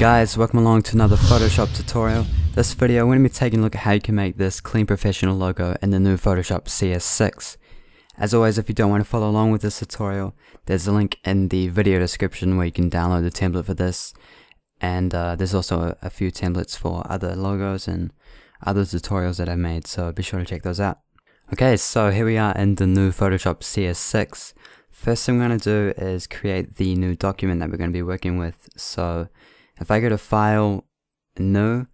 guys, welcome along to another Photoshop tutorial. This video, we're going to be taking a look at how you can make this clean professional logo in the new Photoshop CS6. As always, if you don't want to follow along with this tutorial, there's a link in the video description where you can download the template for this. And uh, there's also a, a few templates for other logos and other tutorials that I've made, so be sure to check those out. Okay, so here we are in the new Photoshop CS6. First thing we're going to do is create the new document that we're going to be working with. So if I go to File, New,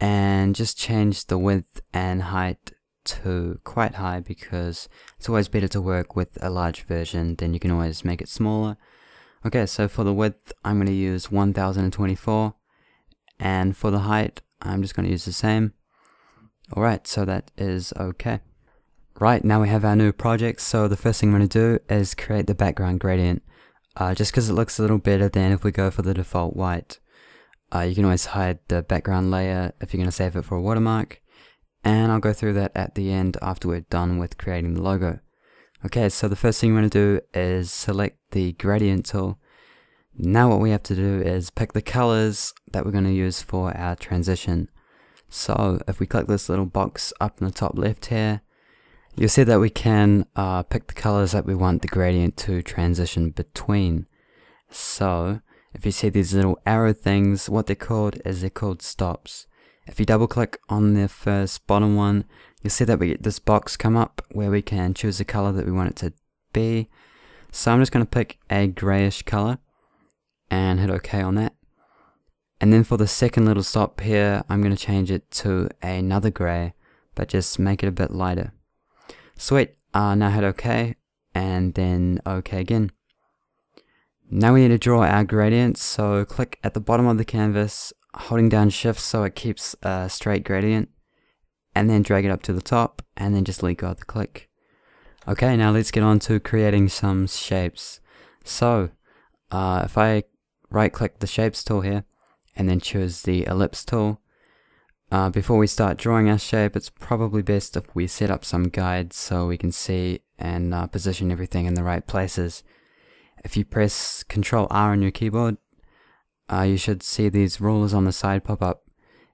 and just change the width and height to quite high because it's always better to work with a large version then you can always make it smaller. Okay, so for the width I'm going to use 1024 and for the height I'm just going to use the same. Alright, so that is okay. Right, now we have our new project, so the first thing I'm going to do is create the background gradient. Uh, just because it looks a little better than if we go for the default white. Uh, you can always hide the background layer if you're going to save it for a watermark. And I'll go through that at the end after we're done with creating the logo. Okay, so the first thing we're going to do is select the gradient tool. Now what we have to do is pick the colors that we're going to use for our transition. So if we click this little box up in the top left here, You'll see that we can uh, pick the colors that we want the gradient to transition between. So, if you see these little arrow things, what they're called is they're called stops. If you double click on the first bottom one, you'll see that we get this box come up where we can choose the color that we want it to be. So I'm just going to pick a grayish color and hit OK on that. And then for the second little stop here, I'm going to change it to another gray, but just make it a bit lighter. Sweet, uh, now hit OK, and then OK again. Now we need to draw our gradients, so click at the bottom of the canvas, holding down shift so it keeps a straight gradient, and then drag it up to the top, and then just let go of the click. Okay, now let's get on to creating some shapes. So, uh, if I right click the shapes tool here, and then choose the ellipse tool, uh, before we start drawing our shape, it's probably best if we set up some guides so we can see and uh, position everything in the right places. If you press Ctrl R on your keyboard, uh, you should see these rulers on the side pop up.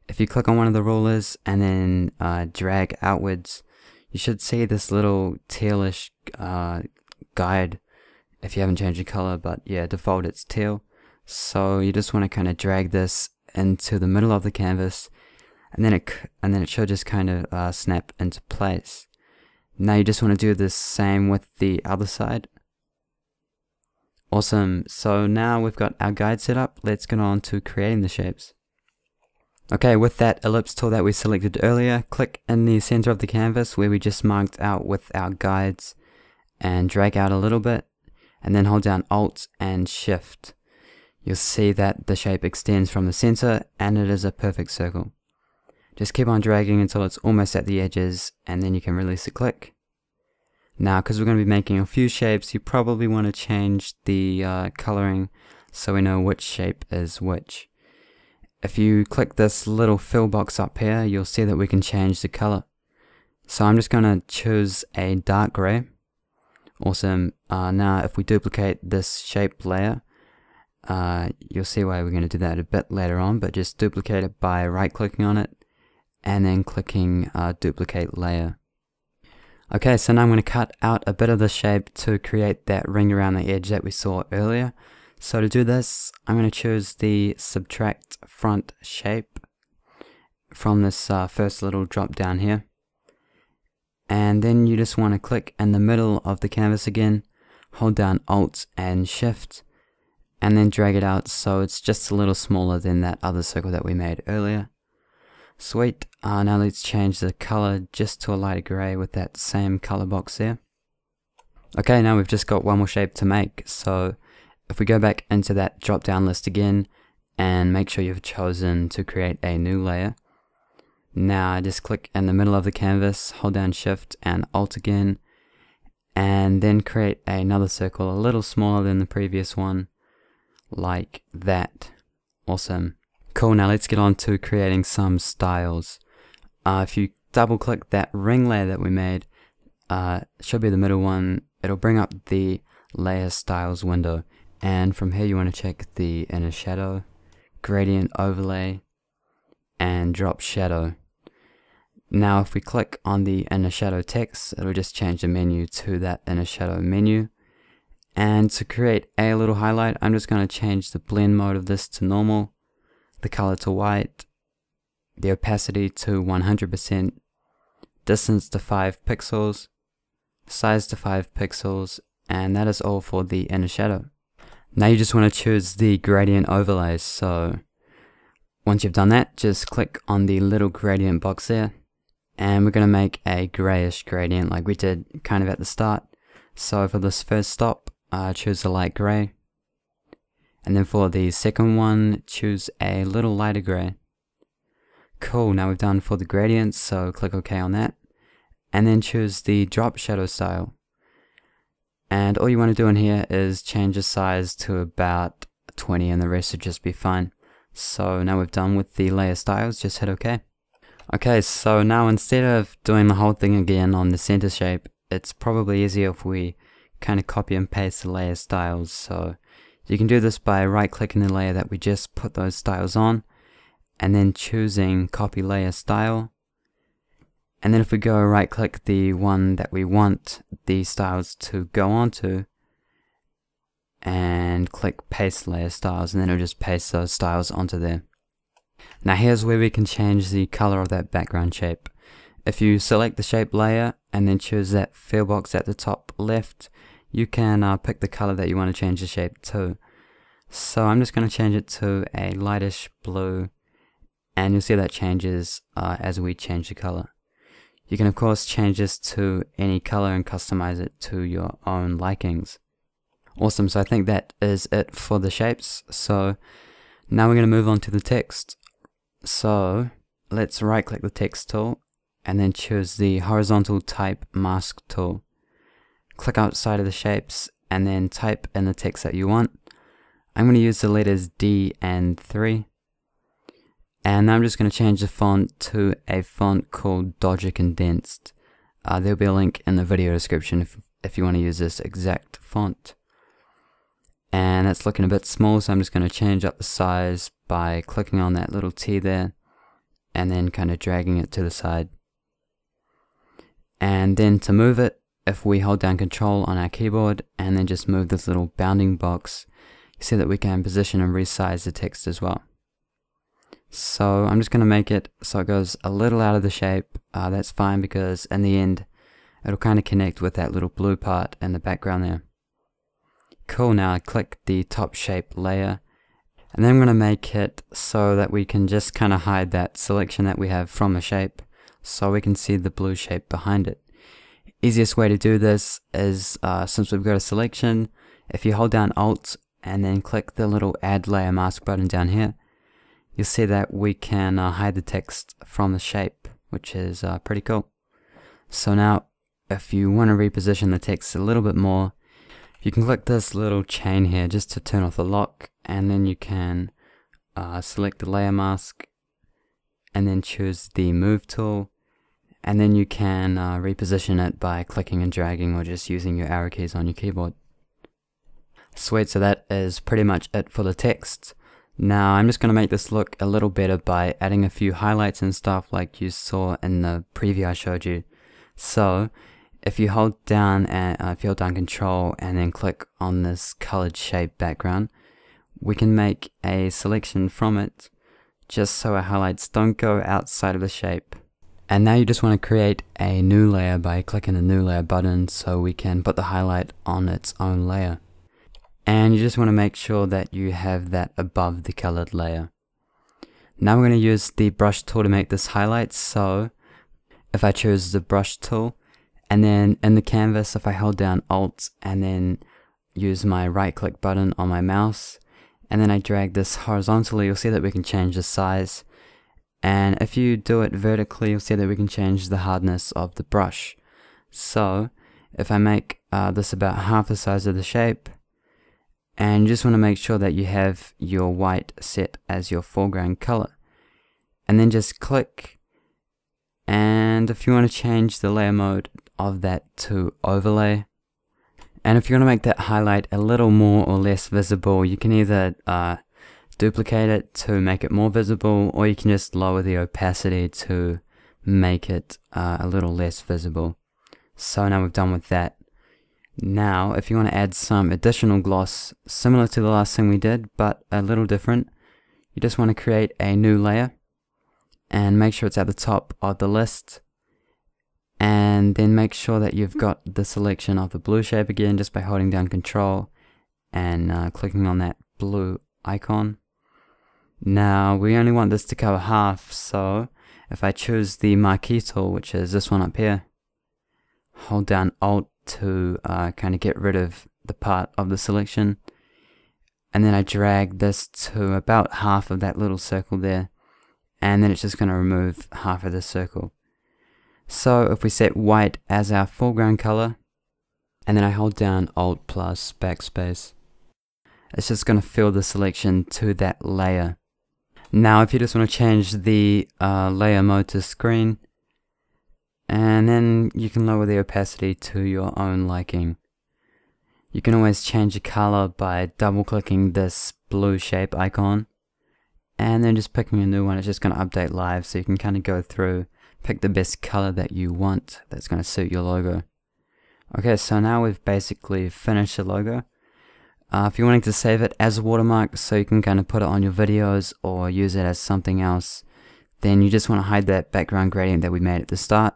If you click on one of the rulers and then uh, drag outwards, you should see this little tealish uh, guide if you haven't changed the color, but yeah, default it's teal. So you just want to kind of drag this into the middle of the canvas and then it and then it should just kind of uh, snap into place. Now you just want to do the same with the other side. Awesome, so now we've got our guide set up, let's get on to creating the shapes. Okay, with that ellipse tool that we selected earlier, click in the center of the canvas where we just marked out with our guides and drag out a little bit and then hold down Alt and Shift. You'll see that the shape extends from the center and it is a perfect circle. Just keep on dragging until it's almost at the edges and then you can release the click. Now because we're going to be making a few shapes you probably want to change the uh, coloring so we know which shape is which. If you click this little fill box up here you'll see that we can change the color. So I'm just going to choose a dark gray. Awesome. Uh, now if we duplicate this shape layer uh, you'll see why we're going to do that a bit later on but just duplicate it by right clicking on it and then clicking uh, duplicate layer. Okay, so now I'm going to cut out a bit of the shape to create that ring around the edge that we saw earlier. So to do this, I'm going to choose the subtract front shape from this uh, first little drop down here. And then you just want to click in the middle of the canvas again, hold down Alt and Shift, and then drag it out so it's just a little smaller than that other circle that we made earlier. Sweet, uh, now let's change the color just to a lighter gray with that same color box there. Okay, now we've just got one more shape to make, so if we go back into that drop down list again and make sure you've chosen to create a new layer. Now just click in the middle of the canvas, hold down shift and alt again, and then create another circle a little smaller than the previous one, like that. Awesome. Cool, now let's get on to creating some styles. Uh, if you double click that ring layer that we made, uh, should be the middle one, it'll bring up the layer styles window. And from here you want to check the inner shadow, gradient overlay and drop shadow. Now if we click on the inner shadow text, it'll just change the menu to that inner shadow menu. And to create a little highlight, I'm just going to change the blend mode of this to normal, the color to white, the opacity to 100%, distance to 5 pixels, size to 5 pixels, and that is all for the inner shadow. Now you just want to choose the gradient overlays, so once you've done that, just click on the little gradient box there, and we're going to make a grayish gradient like we did kind of at the start. So for this first stop, uh, choose a light gray. And then for the second one, choose a little lighter gray. Cool, now we've done for the gradients, so click OK on that. And then choose the drop shadow style. And all you want to do in here is change the size to about 20 and the rest should just be fine. So now we've done with the layer styles, just hit OK. Okay, so now instead of doing the whole thing again on the center shape, it's probably easier if we kind of copy and paste the layer styles. So you can do this by right clicking the layer that we just put those styles on and then choosing copy layer style. And then if we go right click the one that we want the styles to go onto and click paste layer styles and then it'll just paste those styles onto there. Now here's where we can change the color of that background shape. If you select the shape layer and then choose that fill box at the top left, you can uh, pick the color that you want to change the shape to. So I'm just going to change it to a lightish blue and you'll see that changes uh, as we change the color. You can of course change this to any color and customize it to your own likings. Awesome, so I think that is it for the shapes. So now we're going to move on to the text. So let's right click the text tool and then choose the horizontal type mask tool. Click outside of the shapes and then type in the text that you want. I'm going to use the letters D and 3. And I'm just going to change the font to a font called Dodger Condensed. Uh, there'll be a link in the video description if, if you want to use this exact font. And it's looking a bit small, so I'm just going to change up the size by clicking on that little T there and then kind of dragging it to the side. And then to move it, if we hold down control on our keyboard and then just move this little bounding box, you see that we can position and resize the text as well. So I'm just going to make it so it goes a little out of the shape. Uh, that's fine because in the end, it'll kind of connect with that little blue part in the background there. Cool, now I click the top shape layer and then I'm going to make it so that we can just kind of hide that selection that we have from the shape so we can see the blue shape behind it. Easiest way to do this is uh, since we've got a selection, if you hold down Alt and then click the little add layer mask button down here, you'll see that we can uh, hide the text from the shape, which is uh, pretty cool. So now, if you want to reposition the text a little bit more, you can click this little chain here just to turn off the lock and then you can uh, select the layer mask and then choose the move tool and then you can uh, reposition it by clicking and dragging or just using your arrow keys on your keyboard. Sweet, so that is pretty much it for the text. Now I'm just going to make this look a little better by adding a few highlights and stuff like you saw in the preview I showed you. So if you hold down and uh, if you hold down control and then click on this colored shape background, we can make a selection from it just so our highlights don't go outside of the shape. And now you just want to create a new layer by clicking the new layer button so we can put the highlight on its own layer. And you just want to make sure that you have that above the colored layer. Now we're going to use the brush tool to make this highlight. So if I choose the brush tool and then in the canvas, if I hold down Alt and then use my right click button on my mouse, and then I drag this horizontally, you'll see that we can change the size. And if you do it vertically, you'll see that we can change the hardness of the brush. So, if I make uh, this about half the size of the shape, and you just want to make sure that you have your white set as your foreground color. And then just click, and if you want to change the layer mode of that to overlay, and if you want to make that highlight a little more or less visible, you can either uh, duplicate it to make it more visible or you can just lower the opacity to make it uh, a little less visible. So now we've done with that. Now if you want to add some additional gloss similar to the last thing we did but a little different you just want to create a new layer and make sure it's at the top of the list and then make sure that you've got the selection of the blue shape again just by holding down control and uh, clicking on that blue icon now we only want this to cover half so if I choose the marquee tool which is this one up here hold down alt to uh, kind of get rid of the part of the selection and then I drag this to about half of that little circle there and then it's just going to remove half of the circle so if we set white as our foreground color, and then I hold down Alt plus backspace, it's just going to fill the selection to that layer. Now if you just want to change the uh, layer mode to screen, and then you can lower the opacity to your own liking. You can always change the color by double clicking this blue shape icon and then just picking a new one. It's just going to update live so you can kind of go through pick the best color that you want that's going to suit your logo. Okay, so now we've basically finished the logo. Uh, if you're wanting to save it as a watermark so you can kind of put it on your videos or use it as something else, then you just want to hide that background gradient that we made at the start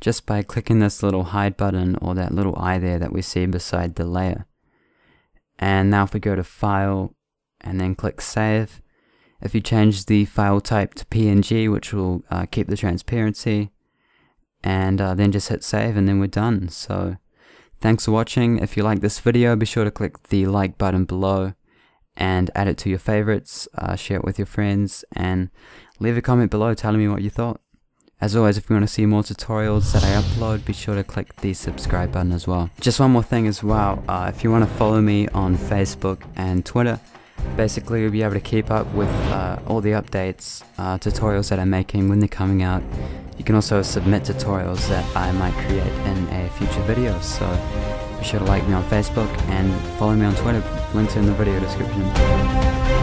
just by clicking this little hide button or that little eye there that we see beside the layer. And now if we go to file and then click save, if you change the file type to PNG, which will uh, keep the transparency, and uh, then just hit save and then we're done. So thanks for watching. If you like this video, be sure to click the like button below and add it to your favorites, uh, share it with your friends, and leave a comment below telling me what you thought. As always, if you want to see more tutorials that I upload, be sure to click the subscribe button as well. Just one more thing as well, uh, if you want to follow me on Facebook and Twitter, Basically, you'll be able to keep up with uh, all the updates, uh, tutorials that I'm making when they're coming out. You can also submit tutorials that I might create in a future video, so be sure to like me on Facebook and follow me on Twitter. Links in the video description.